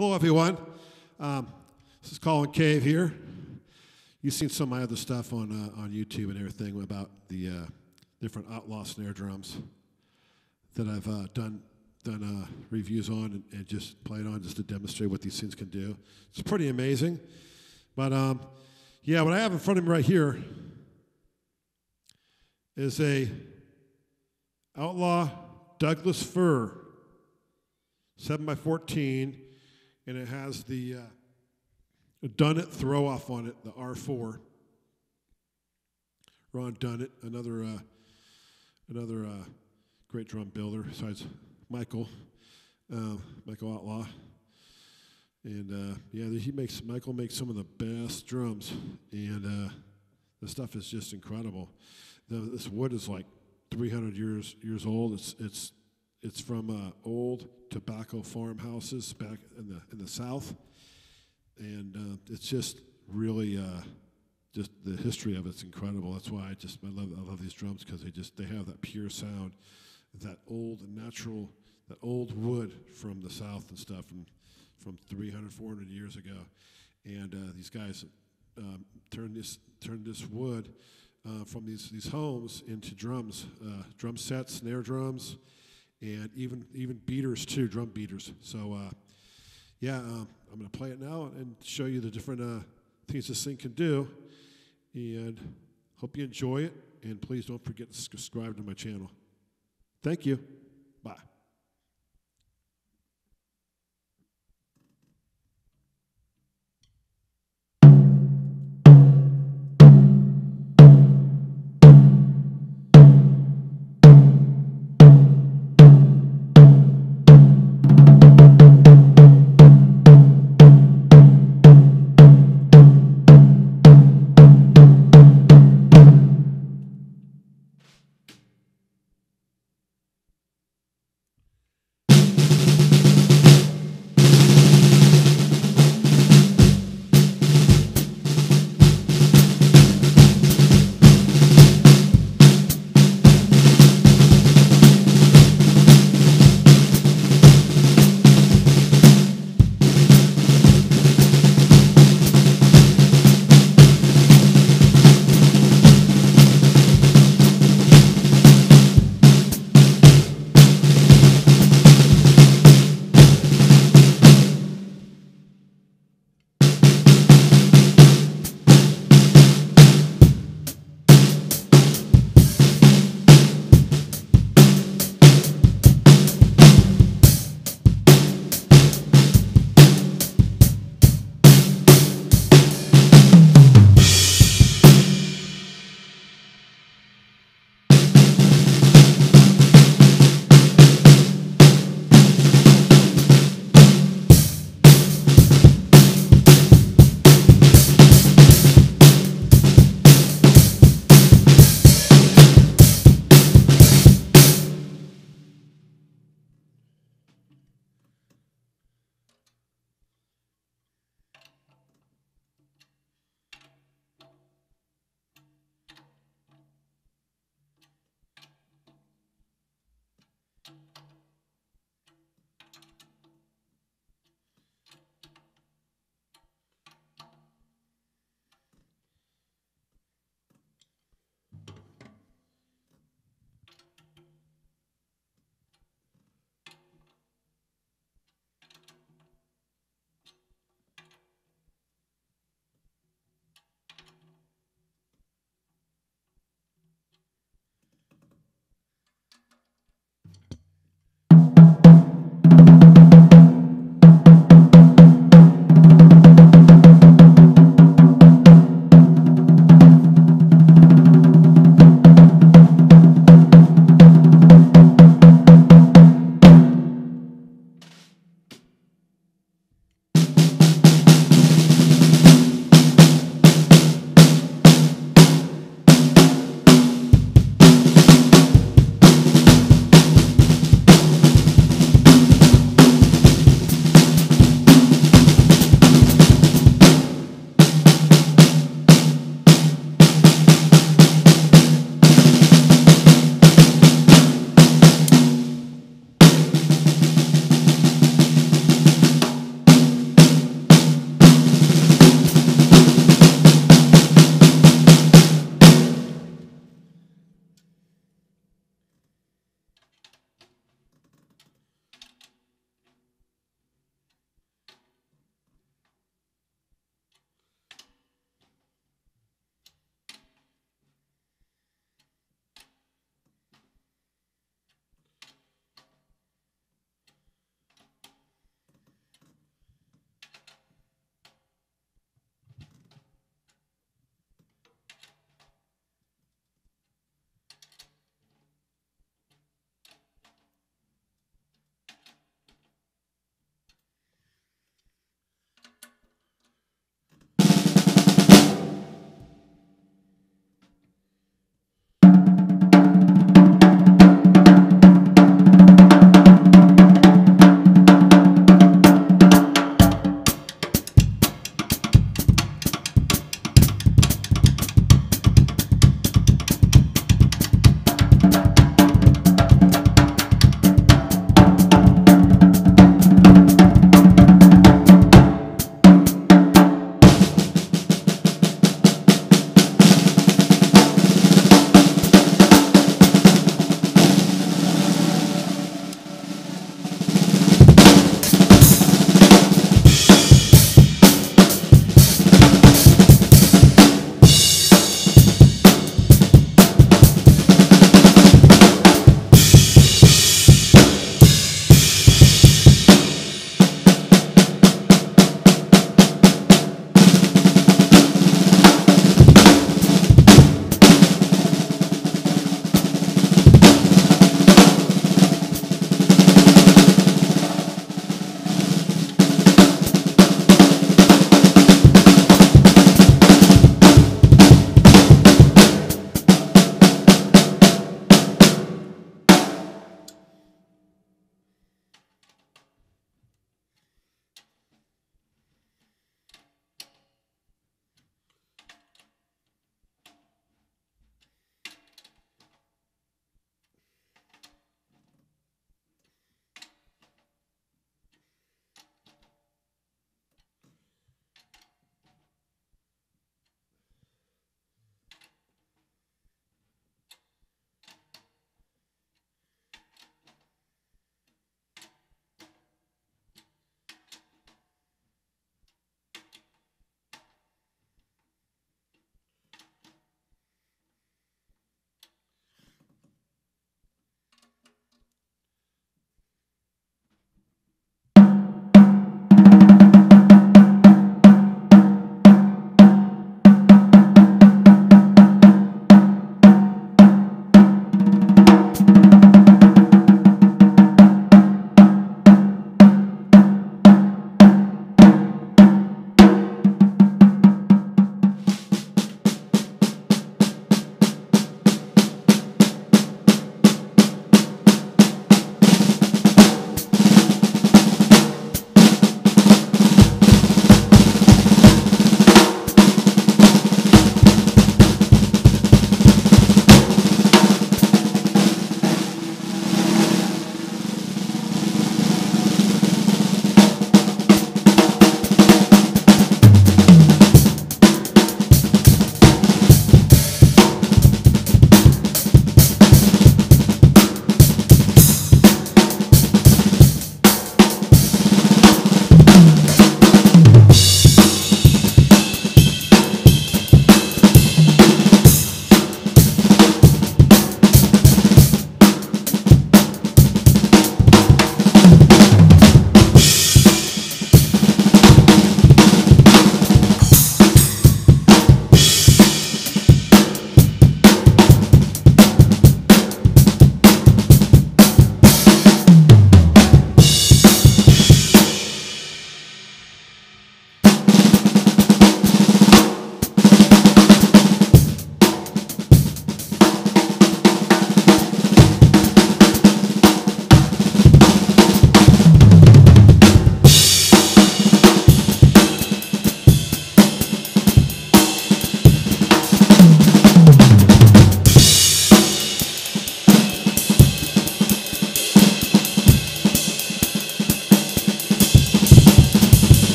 Hello, everyone. Um, this is Colin Cave here. You've seen some of my other stuff on uh, on YouTube and everything about the uh, different outlaw snare drums that I've uh, done done uh, reviews on and, and, just played on just to demonstrate what these things can do. It's pretty amazing. But um, yeah, what I have in front of me right here is a outlaw Douglas fir, seven by fourteen and it has the uh, Dunnett throw off on it, the R4. Ron Dunnett, another uh, another uh, great drum builder besides Michael, uh, Michael Outlaw. And uh, yeah, he makes Michael makes some of the best drums, and uh, the stuff is just incredible. The, this wood is like 300 years years old. It's it's it's from uh, old tobacco farmhouses back in the in the south, and uh, it's just really uh, just the history of it's incredible. That's why I just I love I love these drums because they just they have that pure sound, that old natural that old wood from the south and stuff from from 300 400 years ago, and uh, these guys um, turned this turned this wood. Uh, from these, these homes into drums, uh, drum sets, snare drums, and even even beaters too, drum beaters. So uh, yeah, uh, I'm going to play it now and show you the different uh, things this thing can do, and hope you enjoy it. And please don't forget to subscribe to my channel. Thank you. Bye.